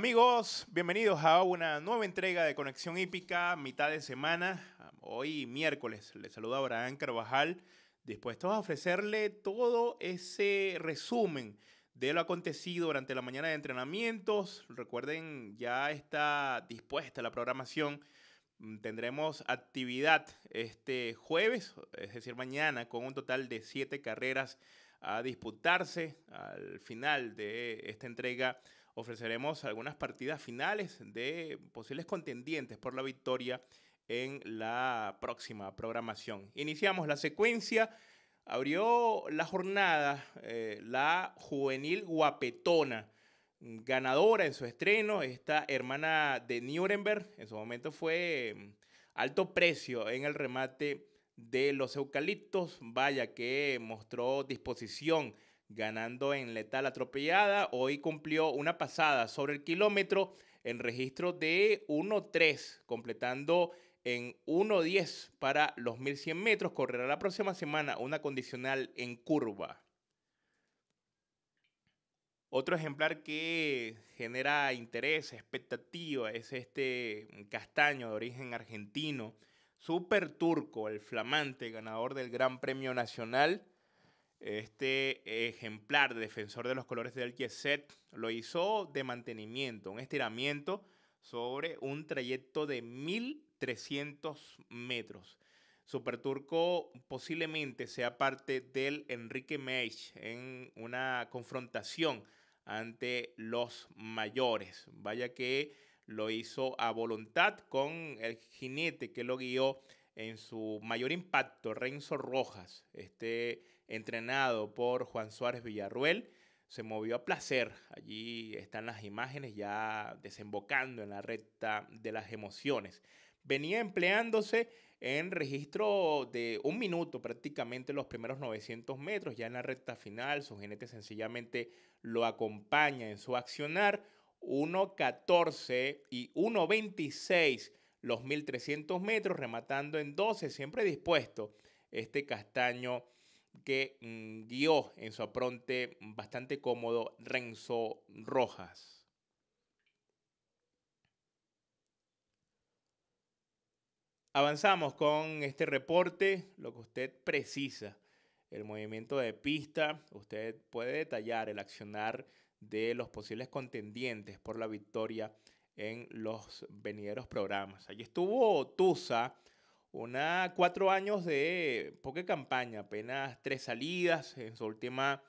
Amigos, bienvenidos a una nueva entrega de Conexión Hípica, mitad de semana, hoy miércoles. Les saluda Abraham Carvajal, dispuestos a ofrecerle todo ese resumen de lo acontecido durante la mañana de entrenamientos. Recuerden, ya está dispuesta la programación. Tendremos actividad este jueves, es decir, mañana, con un total de siete carreras a disputarse al final de esta entrega ofreceremos algunas partidas finales de posibles contendientes por la victoria en la próxima programación. Iniciamos la secuencia. Abrió la jornada eh, la juvenil guapetona, ganadora en su estreno, esta hermana de Nuremberg. En su momento fue mm, alto precio en el remate de los eucaliptos. Vaya que mostró disposición ganando en letal atropellada. Hoy cumplió una pasada sobre el kilómetro en registro de 1.3, completando en 1.10 para los 1100 metros. Correrá la próxima semana una condicional en curva. Otro ejemplar que genera interés, expectativa, es este castaño de origen argentino, Super Turco, el flamante ganador del Gran Premio Nacional este ejemplar defensor de los colores del Yeset lo hizo de mantenimiento, un estiramiento sobre un trayecto de 1300 metros. Super Turco posiblemente sea parte del Enrique Meich en una confrontación ante los mayores. Vaya que lo hizo a voluntad con el jinete que lo guió en su mayor impacto, Renzo Rojas. Este entrenado por Juan Suárez Villarruel, se movió a placer. Allí están las imágenes ya desembocando en la recta de las emociones. Venía empleándose en registro de un minuto prácticamente los primeros 900 metros, ya en la recta final, su jinete sencillamente lo acompaña en su accionar. 1.14 y 1.26 los 1300 metros, rematando en 12, siempre dispuesto este castaño que mm, guió en su apronte bastante cómodo Renzo Rojas. Avanzamos con este reporte, lo que usted precisa, el movimiento de pista, usted puede detallar el accionar de los posibles contendientes por la victoria en los venideros programas. Allí estuvo Tusa, una cuatro años de poca campaña, apenas tres salidas. En su última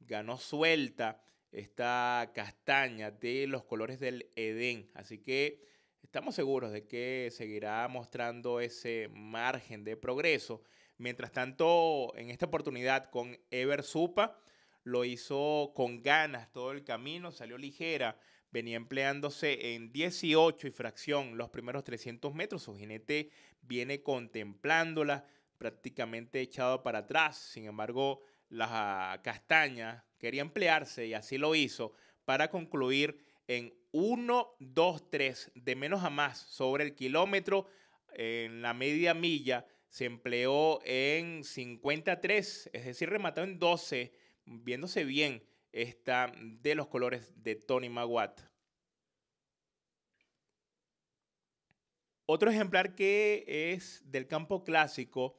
ganó suelta esta castaña de los colores del Edén. Así que estamos seguros de que seguirá mostrando ese margen de progreso. Mientras tanto, en esta oportunidad con Ever Supa, lo hizo con ganas todo el camino, salió ligera venía empleándose en 18 y fracción los primeros 300 metros. Su jinete viene contemplándola, prácticamente echado para atrás. Sin embargo, la castaña quería emplearse y así lo hizo para concluir en 1, 2, 3 de menos a más sobre el kilómetro. En la media milla se empleó en 53, es decir, remató en 12, viéndose bien esta de los colores de Tony Maguat. Otro ejemplar que es del campo clásico,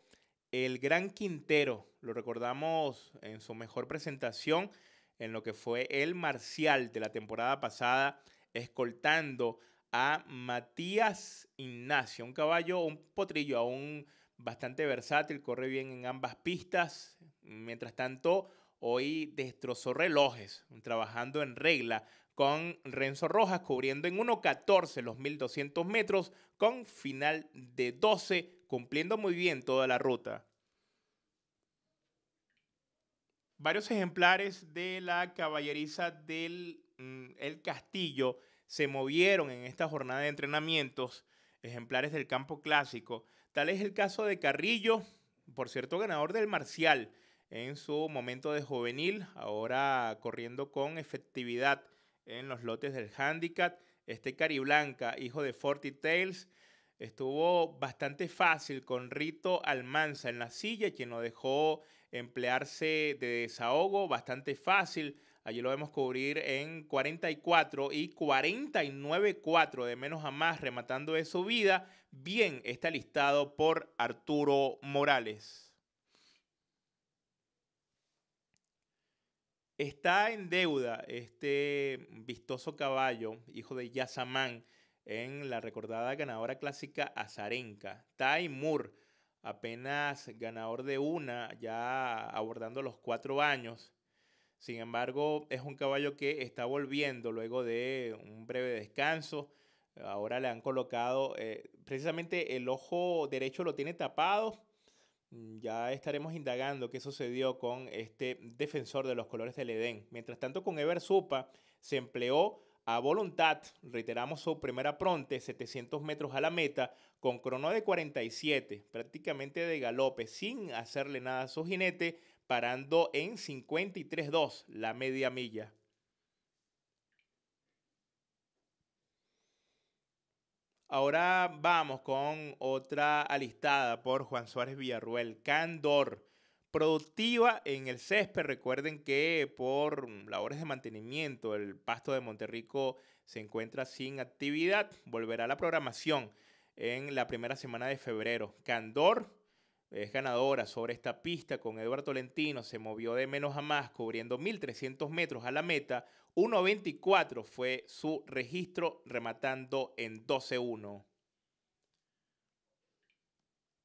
el Gran Quintero. Lo recordamos en su mejor presentación en lo que fue el Marcial de la temporada pasada, escoltando a Matías Ignacio, un caballo, un potrillo aún bastante versátil, corre bien en ambas pistas. Mientras tanto, hoy destrozó relojes, trabajando en regla con Renzo Rojas, cubriendo en 1.14 los 1200 metros, con final de 12, cumpliendo muy bien toda la ruta. Varios ejemplares de la caballeriza del mm, el Castillo se movieron en esta jornada de entrenamientos, ejemplares del campo clásico. Tal es el caso de Carrillo, por cierto, ganador del Marcial en su momento de juvenil, ahora corriendo con efectividad en los lotes del handicap. Este Cariblanca, hijo de Forty Tails, estuvo bastante fácil con Rito Almanza en la silla, quien lo dejó emplearse de desahogo bastante fácil. Allí lo vemos cubrir en 44 y 49-4 de menos a más, rematando de subida. Bien está listado por Arturo Morales. Está en deuda este vistoso caballo, hijo de Yasamán, en la recordada ganadora clásica Azarenka. Tai Moore, apenas ganador de una, ya abordando los cuatro años. Sin embargo, es un caballo que está volviendo luego de un breve descanso. Ahora le han colocado, eh, precisamente el ojo derecho lo tiene tapado. Mm, ya estaremos indagando qué sucedió con este defensor de los colores del Edén. Mientras tanto, con Ever Supa se empleó a voluntad, reiteramos su primera pronte, 700 metros a la meta, con crono de 47, prácticamente de galope, sin hacerle nada a su jinete, parando en 53.2 la media milla. Ahora vamos con otra alistada por Juan Suárez Villarruel, Candor. Productiva en el césped. Recuerden que por labores de mantenimiento el pasto de Monterrico se encuentra sin actividad. Volverá a la programación en la primera semana de febrero. Candor es ganadora sobre esta pista con Eduardo Tolentino. Se movió de menos a más, cubriendo 1.300 metros a la meta. 1.24 fue su registro, rematando en 12.1.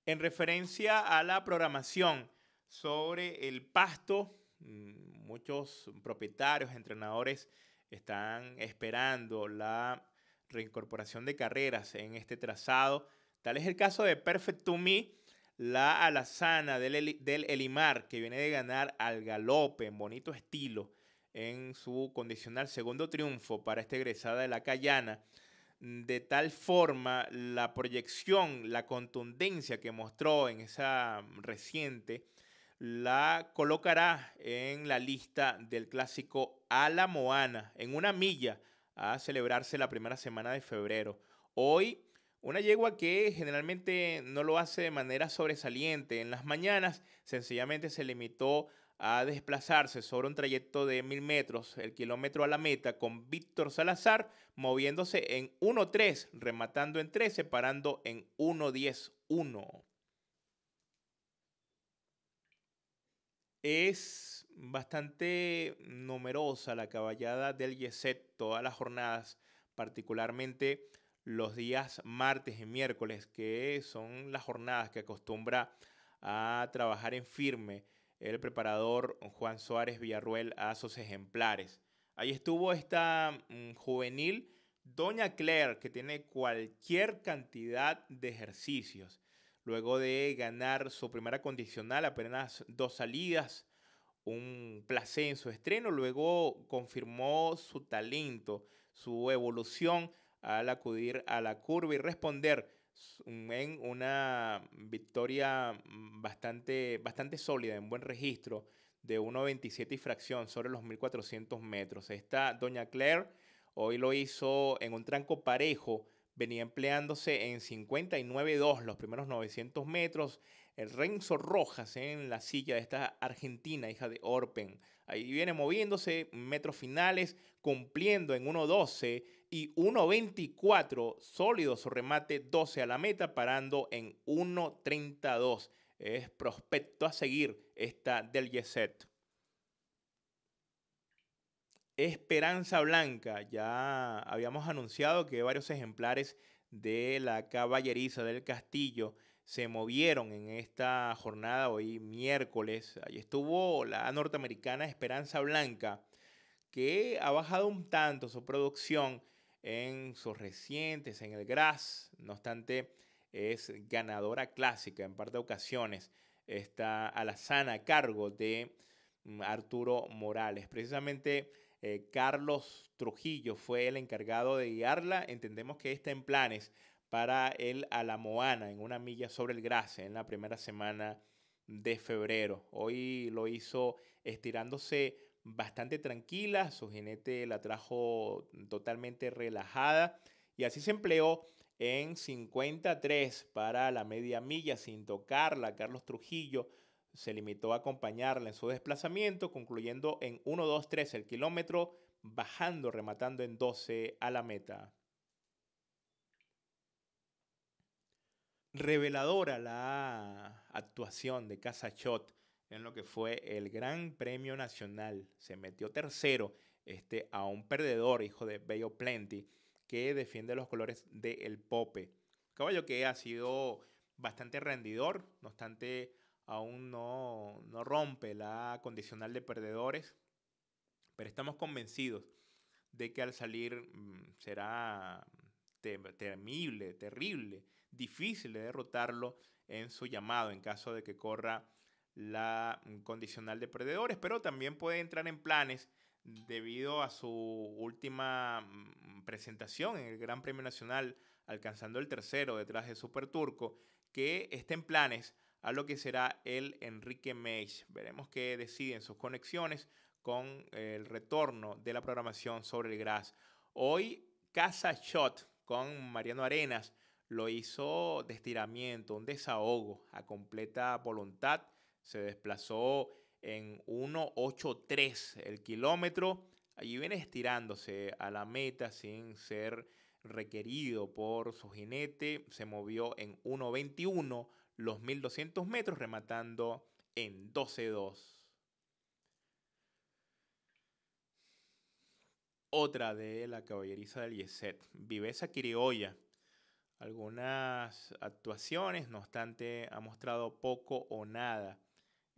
En referencia a la programación sobre el pasto, mm, muchos propietarios, entrenadores están esperando la reincorporación de carreras en este trazado. Tal es el caso de Perfect to Me, la alazana del, Elimar, que viene de ganar al galope en bonito estilo en su condicional segundo triunfo para esta egresada de la Cayana. De tal forma, la proyección, la contundencia que mostró en esa reciente, la colocará en la lista del clásico a la Moana, en una milla, a celebrarse la primera semana de febrero. Hoy una yegua que generalmente no lo hace de manera sobresaliente en las mañanas, sencillamente se limitó a desplazarse sobre un trayecto de mil metros, el kilómetro a la meta, con Víctor Salazar moviéndose en 1.3, rematando en 13, parando en 1.10.1. Es bastante numerosa la caballada del Yeset todas las jornadas, particularmente los días martes y miércoles, que son las jornadas que acostumbra a trabajar en firme el preparador Juan Suárez Villarruel a sus ejemplares. Ahí estuvo esta mm, juvenil Doña Claire, que tiene cualquier cantidad de ejercicios. Luego de ganar su primera condicional, apenas dos salidas, un placer en su estreno, luego confirmó su talento, su evolución al acudir a la curva y responder en una victoria mm, bastante, bastante sólida, en buen registro, de 1.27 y fracción sobre los 1.400 metros. Esta Doña Claire hoy lo hizo en un tranco parejo, venía empleándose en 59.2 los primeros 900 metros. El Renzo Rojas en la silla de esta argentina, hija de Orpen. Ahí viene moviéndose metros finales, cumpliendo en 1.12 y 1.24 sólido su remate 12 a la meta, parando en 1.32. Es prospecto a seguir esta del Yeset. Esperanza Blanca. Ya habíamos anunciado que varios ejemplares de la caballeriza del castillo se movieron en esta jornada hoy miércoles. Ahí estuvo la norteamericana Esperanza Blanca, que ha bajado un tanto su producción en sus recientes, en el Gras. No obstante, es ganadora clásica en par de ocasiones. Está a la sana cargo de mm, Arturo Morales. Precisamente eh, Carlos Trujillo fue el encargado de guiarla. Entendemos que está en planes para el Alamoana en una milla sobre el Gras en la primera semana de febrero. Hoy lo hizo estirándose bastante tranquila, su jinete la trajo totalmente relajada y así se empleó en 53 para la media milla sin tocarla. Carlos Trujillo se limitó a acompañarla en su desplazamiento, concluyendo en 1-2-3 el kilómetro, bajando, rematando en 12 a la meta. Reveladora la actuación de Casachot en lo que fue el Gran Premio Nacional. Se metió tercero este, a un perdedor, hijo de Bello Plenty, que defiende los colores del El Pope. Caballo que ha sido bastante rendidor, no obstante aún no, no rompe la condicional de perdedores, pero estamos convencidos de que al salir mm, será temible, terrible, difícil de derrotarlo en su llamado en caso de que corra la mm, condicional de perdedores, pero también puede entrar en planes debido a su última mm, presentación en el Gran Premio Nacional, alcanzando el tercero detrás de Super Turco, que está en planes a lo que será el Enrique Meich. Veremos qué deciden sus conexiones con el retorno de la programación sobre el Gras. Hoy Casa Shot con Mariano Arenas lo hizo de estiramiento, un desahogo a completa voluntad. Se desplazó en 1.83 el kilómetro. Allí viene estirándose a la meta sin ser requerido por su jinete. Se movió en 1.21 los 1200 metros, rematando en 12.2. Otra de la caballeriza del Yeset, Viveza Quirioya. Algunas actuaciones, no obstante, ha mostrado poco o nada.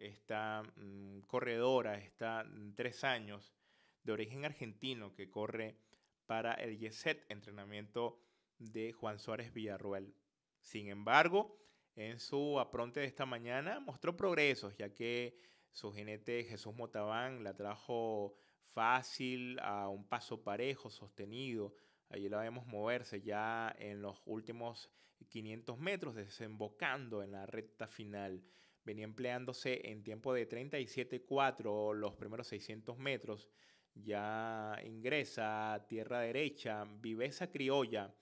Esta mm, corredora está tres años de origen argentino que corre para el Yeset, entrenamiento de Juan Suárez Villarruel. Sin embargo, en su apronte de esta mañana mostró progresos, ya que su jinete Jesús Motabán la trajo fácil a un paso parejo, sostenido. Allí la vemos moverse ya en los últimos 500 metros, desembocando en la recta final. Venía empleándose en tiempo de 37.4 los primeros 600 metros. Ya ingresa tierra derecha, viveza criolla.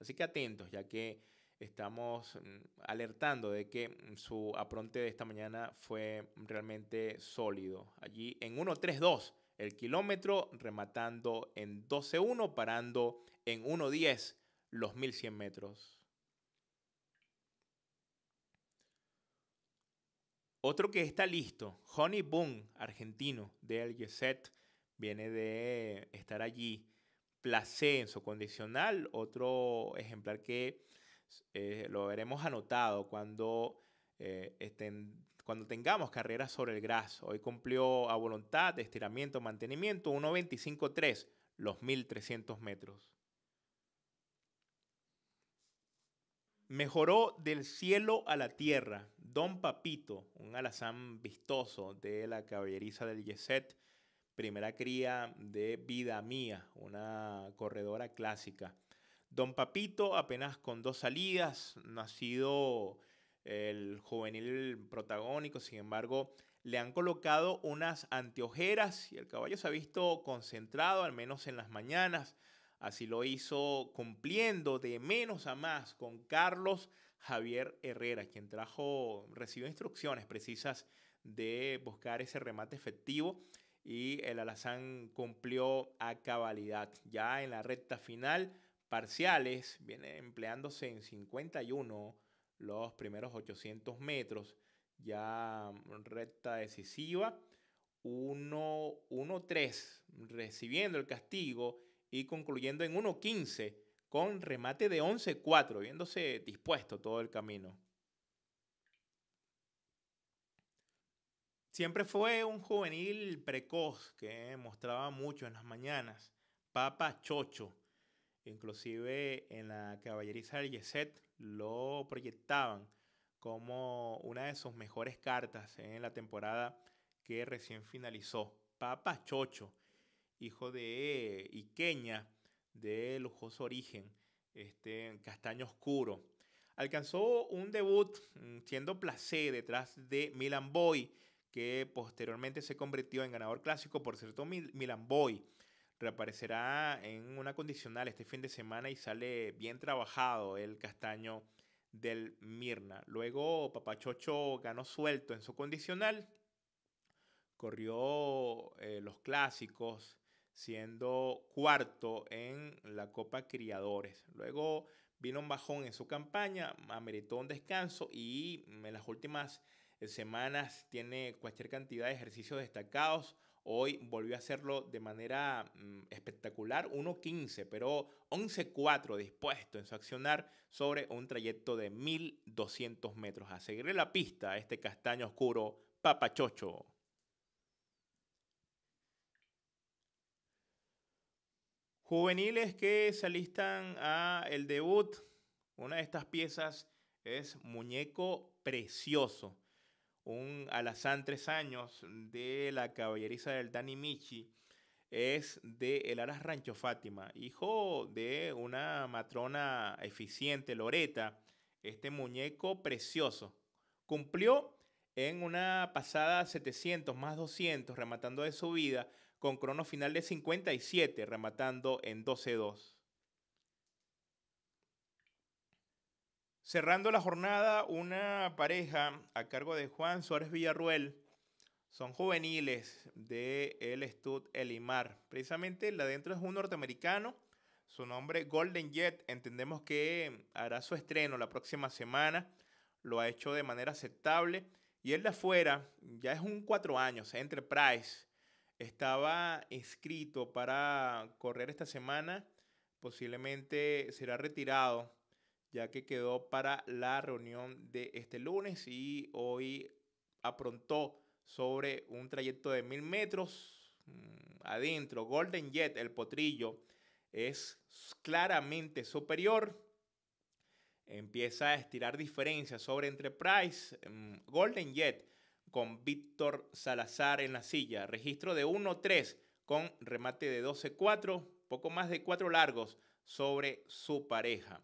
Así que atentos, ya que estamos mm, alertando de que mm, su apronte de esta mañana fue realmente sólido. Allí en 1.32 el kilómetro, rematando en 12.1, parando en 1.10 los 1100 metros. Otro que está listo, Honey Boom, argentino, de El viene de estar allí. Placé en su condicional, otro ejemplar que eh, lo veremos anotado cuando, eh, estén, cuando tengamos carreras sobre el gras. Hoy cumplió a voluntad estiramiento, mantenimiento, 1.25.3, los 1.300 metros. Mejoró del cielo a la tierra. Don Papito, un alazán vistoso de la caballeriza del Yeset, primera cría de Vida Mía, una corredora clásica. Don Papito, apenas con dos salidas, sido el juvenil protagónico, sin embargo, le han colocado unas anteojeras y el caballo se ha visto concentrado, al menos en las mañanas. Así lo hizo cumpliendo de menos a más con Carlos Javier Herrera, quien trajo, recibió instrucciones precisas de buscar ese remate efectivo y el Alazán cumplió a cabalidad. Ya en la recta final parciales, viene empleándose en 51 los primeros 800 metros, ya recta decisiva, 1-3 recibiendo el castigo y concluyendo en 1-15 con remate de 11-4, viéndose dispuesto todo el camino. Siempre fue un juvenil precoz que mostraba mucho en las mañanas. Papa Chocho, Inclusive en la caballeriza del Yeset lo proyectaban como una de sus mejores cartas en la temporada que recién finalizó. Papa Chocho, hijo de Iqueña, de lujoso origen, este castaño oscuro. Alcanzó un debut mm, siendo placé detrás de Milan Boy, que posteriormente se convirtió en ganador clásico. Por cierto, Milan Boy reaparecerá en una condicional este fin de semana y sale bien trabajado el castaño del Mirna. Luego Papachocho ganó suelto en su condicional, corrió eh, los clásicos, siendo cuarto en la Copa Criadores. Luego vino un bajón en su campaña, ameritó un descanso y en las últimas semanas tiene cualquier cantidad de ejercicios destacados. Hoy volvió a hacerlo de manera mm, espectacular, 1.15, pero 11.4 dispuesto en su accionar sobre un trayecto de 1.200 metros. A seguirle la pista a este castaño oscuro, Papachocho. Juveniles que se alistan a el debut. Una de estas piezas es Muñeco Precioso un alazán tres años de la caballeriza del Dani Michi, es de El Aras Rancho Fátima, hijo de una matrona eficiente, Loreta, este muñeco precioso. Cumplió en una pasada 700 más 200, rematando de su vida, con crono final de 57, rematando en 12-2. Cerrando la jornada, una pareja a cargo de Juan Suárez Villarruel. Son juveniles de el Stud Elimar. Precisamente el adentro es un norteamericano. Su nombre Golden Jet. Entendemos que hará su estreno la próxima semana. Lo ha hecho de manera aceptable. Y el de afuera ya es un cuatro años, Enterprise. Estaba inscrito para correr esta semana. Posiblemente será retirado ya que quedó para la reunión de este lunes y hoy aprontó sobre un trayecto de mil metros mm, adentro. Golden Jet, el potrillo, es claramente superior. Empieza a estirar diferencias sobre Enterprise. Mm, Golden Jet con Víctor Salazar en la silla. Registro de 1-3 con remate de 12-4, poco más de 4 largos sobre su pareja.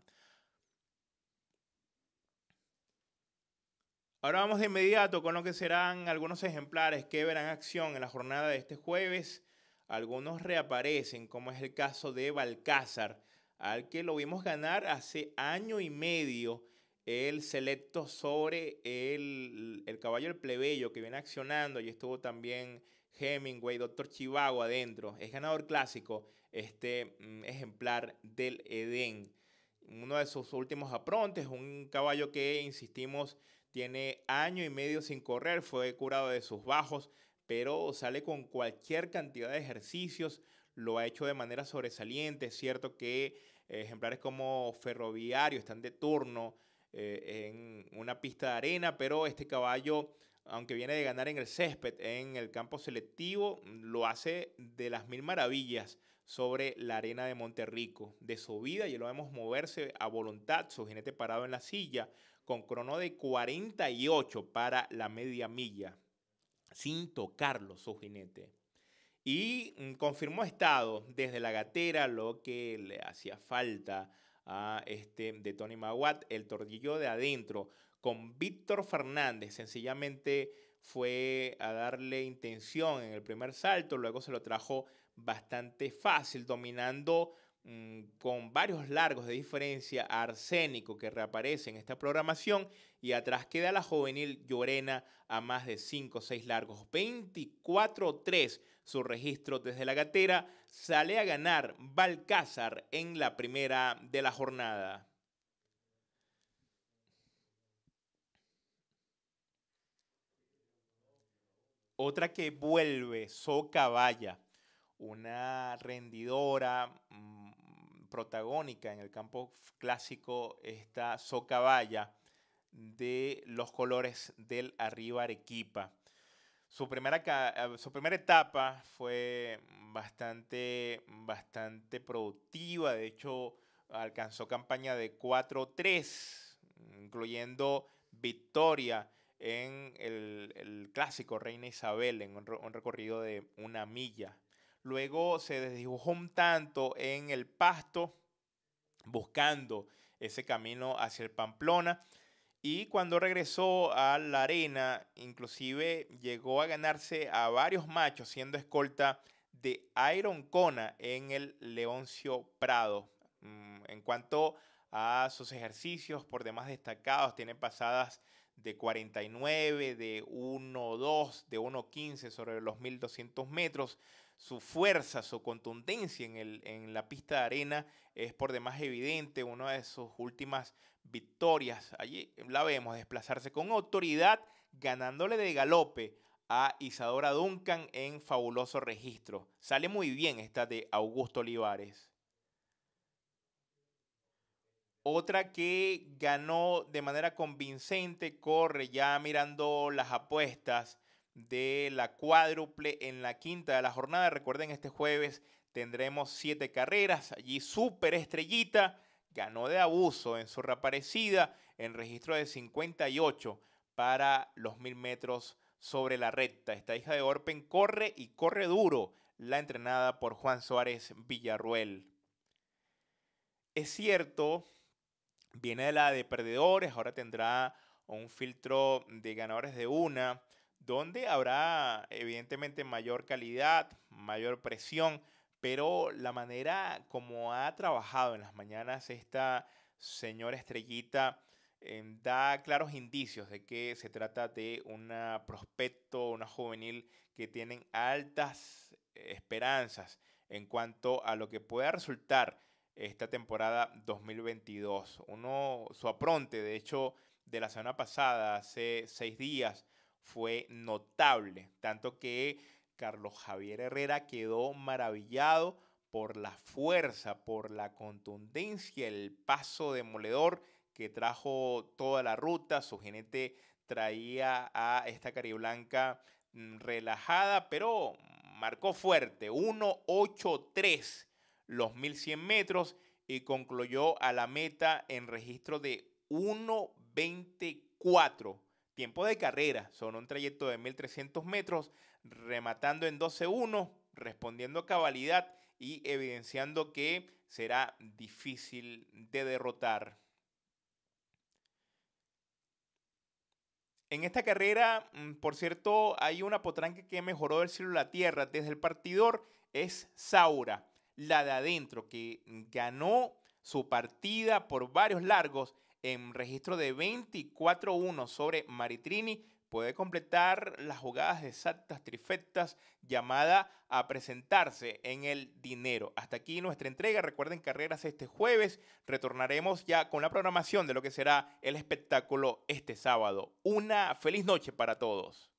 Ahora vamos de inmediato con lo que serán algunos ejemplares que verán acción en la jornada de este jueves. Algunos reaparecen, como es el caso de Balcázar, al que lo vimos ganar hace año y medio el selecto sobre el, el caballo del plebeyo que viene accionando y estuvo también Hemingway, Doctor Chivago adentro. Es ganador clásico este mm, ejemplar del Edén. Uno de sus últimos aprontes, un caballo que, insistimos, tiene año y medio sin correr, fue curado de sus bajos, pero sale con cualquier cantidad de ejercicios, lo ha hecho de manera sobresaliente. Es cierto que ejemplares como Ferroviario están de turno eh, en una pista de arena, pero este caballo, aunque viene de ganar en el césped, en el campo selectivo, lo hace de las mil maravillas sobre la arena de Monterrico. De su vida y lo vemos moverse a voluntad, su jinete parado en la silla, con crono de 48 para la media milla, sin tocarlo su jinete. Y mm, confirmó estado desde la gatera lo que le hacía falta a este de Tony Maguat, el tordillo de adentro, con Víctor Fernández. Sencillamente fue a darle intención en el primer salto, luego se lo trajo bastante fácil, dominando con varios largos de diferencia Arsénico que reaparece en esta programación y atrás queda la juvenil Llorena a más de 5 o 6 largos. 24-3 su registro desde la gatera. Sale a ganar Balcázar en la primera de la jornada. Otra que vuelve, Socabaya, una rendidora mm, protagónica en el campo clásico esta socavalla de los colores del Arriba Arequipa. Su primera, eh, su primera etapa fue bastante, bastante productiva, de hecho alcanzó campaña de 4-3, incluyendo victoria en el, clásico Reina Isabel, en un recorrido de una milla. Luego se desdibujó un tanto en el pasto, buscando ese camino hacia el Pamplona. Y cuando regresó a la arena, inclusive llegó a ganarse a varios machos siendo escolta de Iron Kona en el Leoncio Prado. Mm, en cuanto a sus ejercicios por demás destacados. Tiene pasadas de 49, de 1.2, de 1.15 sobre los 1200 metros. Su fuerza, su contundencia en, el, en la pista de arena es por demás evidente. Una de sus últimas victorias, allí la vemos desplazarse con autoridad, ganándole de galope a Isadora Duncan en fabuloso registro. Sale muy bien esta de Augusto Olivares. Otra que ganó de manera convincente, corre ya mirando las apuestas de la cuádruple en la quinta de la jornada. Recuerden, este jueves tendremos siete carreras. Allí súper estrellita. Ganó de abuso en su reaparecida en registro de 58 para los mil metros sobre la recta. Esta hija de Orpen corre y corre duro, la entrenada por Juan Suárez Villarruel. Es cierto viene de la de perdedores, ahora tendrá un filtro de ganadores de una, donde habrá evidentemente mayor calidad, mayor presión, pero la manera como ha trabajado en las mañanas esta señora estrellita em, da claros indicios de que se trata de un prospecto, una juvenil que tienen altas esperanzas en cuanto a lo que pueda resultar esta temporada 2022. Uno, su apronte, de hecho, de la semana pasada, hace seis días, fue notable, tanto que Carlos Javier Herrera quedó maravillado por la fuerza, por la contundencia, el paso demoledor que trajo toda la ruta. Su jinete traía a esta cariblanca mm, relajada, pero marcó fuerte, 1-8-3 los 1100 metros y concluyó a la meta en registro de 1.24. Tiempo de carrera, son un trayecto de 1300 metros, rematando en 12.1, respondiendo a cabalidad y evidenciando que será difícil de derrotar. En esta carrera, mm, por cierto, hay una potranca que mejoró del cielo a la tierra. Desde el partidor es Saura la de adentro, que ganó su partida por varios largos en registro de 24-1 sobre Maritrini, puede completar las jugadas exactas, trifectas, llamada a presentarse en el dinero. Hasta aquí nuestra entrega. Recuerden carreras este jueves. Retornaremos ya con la programación de lo que será el espectáculo este sábado. Una feliz noche para todos.